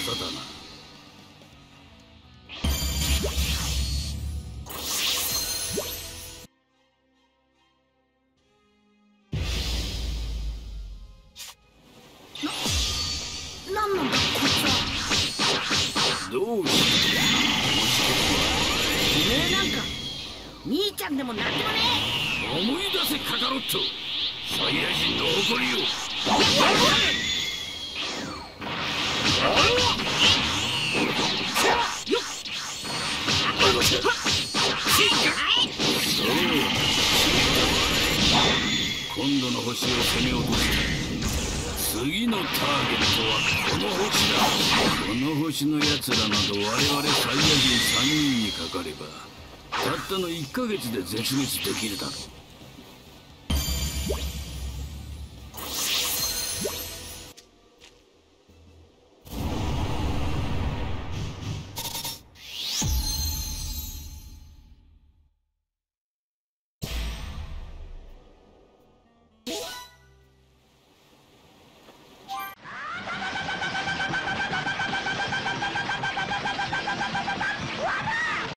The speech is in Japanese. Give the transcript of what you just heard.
技だなどうしておえなんか兄ちゃんでもなんでもねえ思い出せカカロットサイヤ人の誇りよ今度の星を攻め落と。す次のターゲットはこの星だ。この星の奴らなど我々サイヤ人3人にかかればたったの1ヶ月で絶滅できるだろう。